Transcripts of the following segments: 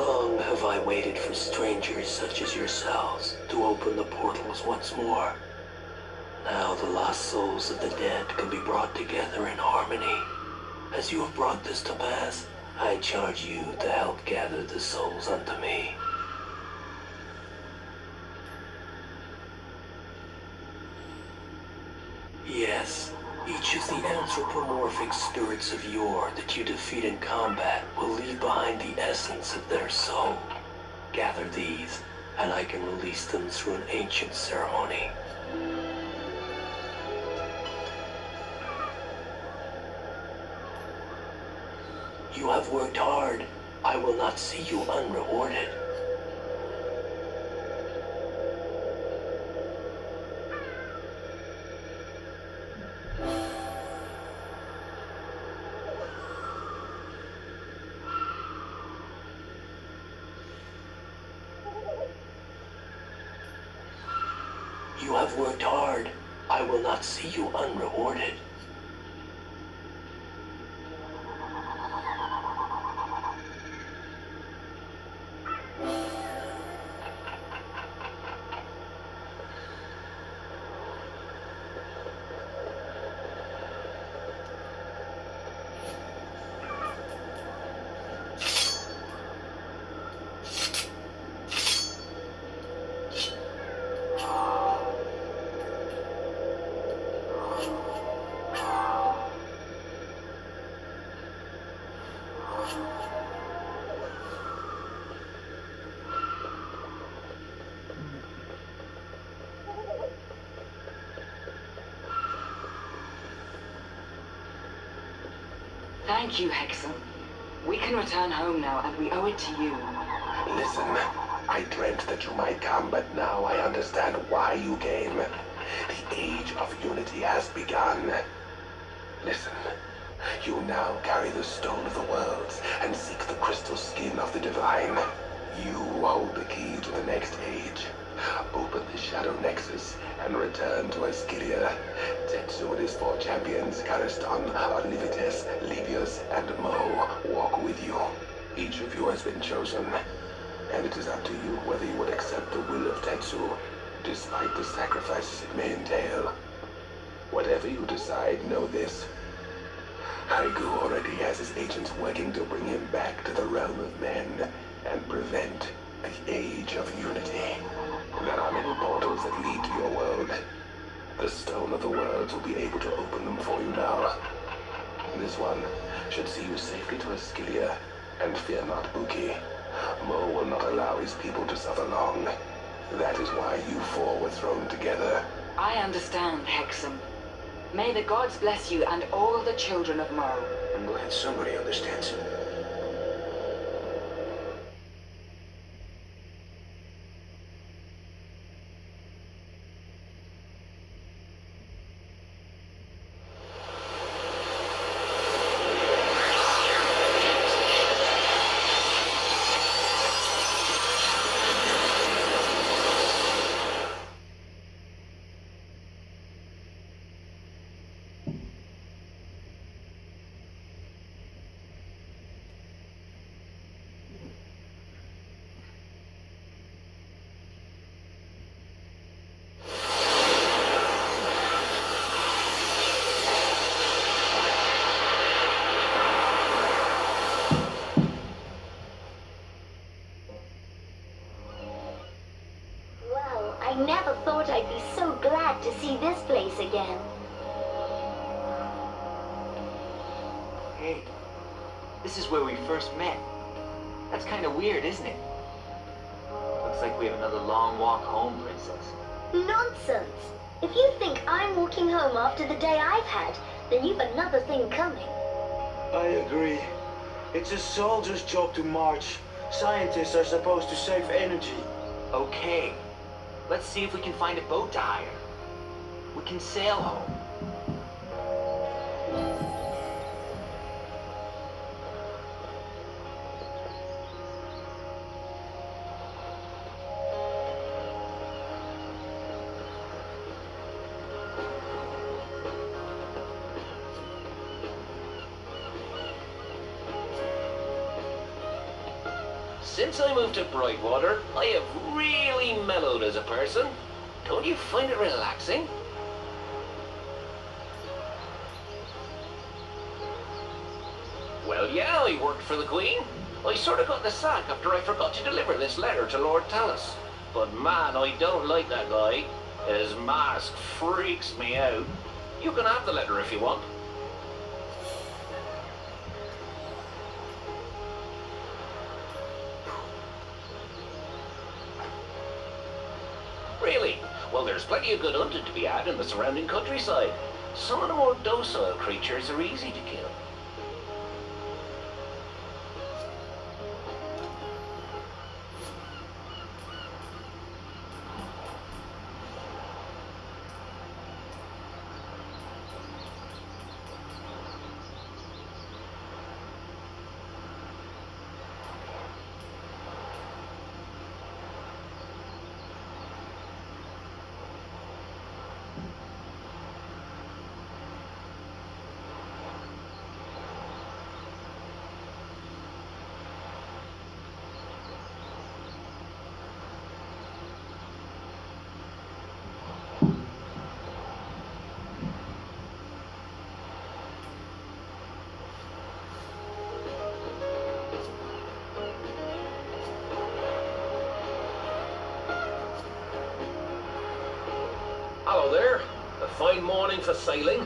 Long have I waited for strangers such as yourselves to open the portals once more. Now the lost souls of the dead can be brought together in harmony. As you have brought this to pass, I charge you to help gather the souls unto me. Yes, each of the anthropomorphic spirits of yore that you defeat in combat will leave behind the essence of their soul. Gather these, and I can release them through an ancient ceremony. You have worked hard. I will not see you unrewarded. You have worked hard. I will not see you unrewarded. Thank you, Hexam. We can return home now, and we owe it to you. Listen, I dreamt that you might come, but now I understand why you came. The age of unity has begun. Listen, you now carry the stone of the worlds and seek the crystal skin of the divine. You hold the key to the next age. Open the Shadow Nexus and return to Haskilia. Tetsu and his four champions, Karistan, Arlivites, Livius, and Mo, walk with you. Each of you has been chosen, and it is up to you whether you would accept the will of Tetsu, despite the sacrifices it may entail. Whatever you decide, know this. Haigu already has his agents working to bring him back to the realm of men and prevent the Age of Unity. There are many portals that lead to your world. The Stone of the Worlds will be able to open them for you now. This one should see you safely to Haskilia, and fear not, Buki. Mo will not allow his people to suffer long. That is why you four were thrown together. I understand, Hexam. May the gods bless you and all the children of Mo. I'm glad somebody understands. Well, I never thought I'd be so glad to see this place again. Hey, this is where we first met. That's kind of weird, isn't it? Looks like we have another long walk home, Princess. Nonsense! If you think I'm walking home after the day I've had, then you've another thing coming. I agree. It's a soldier's job to march. Scientists are supposed to save energy. Okay, let's see if we can find a boat to hire. We can sail home. Since I moved to Brightwater, I have really mellowed as a person. Don't you find it relaxing? Well, yeah, I worked for the Queen. I sort of got the sack after I forgot to deliver this letter to Lord Tallis. But man, I don't like that guy. His mask freaks me out. You can have the letter if you want. Of good hunting to be had in the surrounding countryside. Some of the more docile creatures are easy to kill. Fine morning for sailing.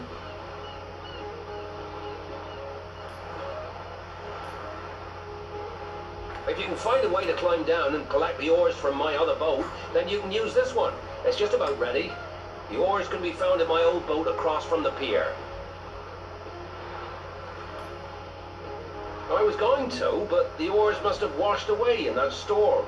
If you can find a way to climb down and collect the oars from my other boat, then you can use this one. It's just about ready. The oars can be found in my old boat across from the pier. I was going to, but the oars must have washed away in that storm.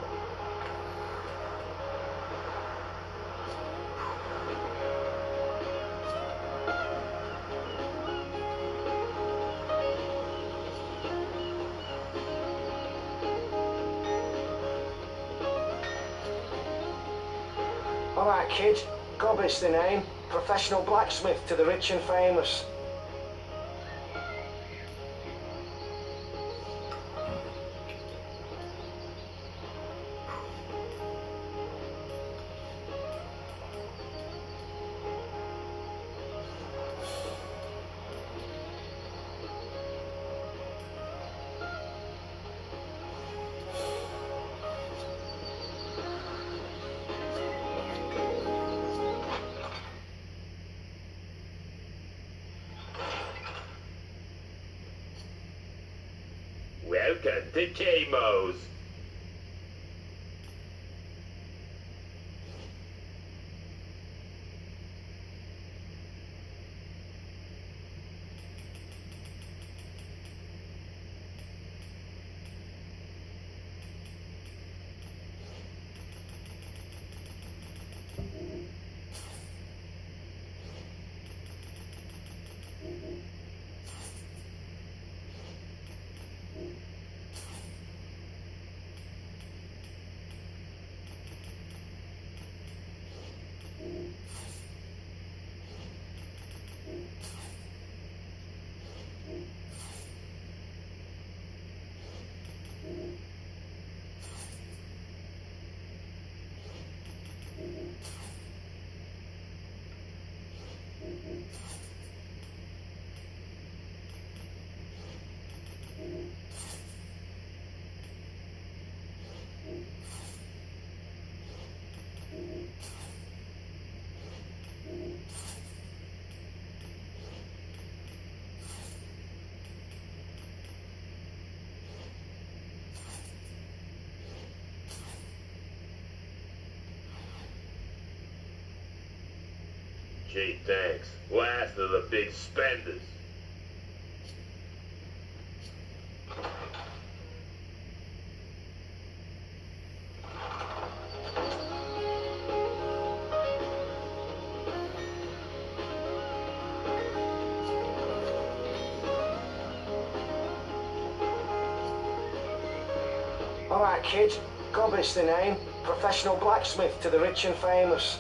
All right, kid. Gobbis the name. Professional blacksmith to the rich and famous. To K-Mo's. Gee, thanks. Last of the big spenders. All right, kid. Gobbis the name. Professional blacksmith to the rich and famous.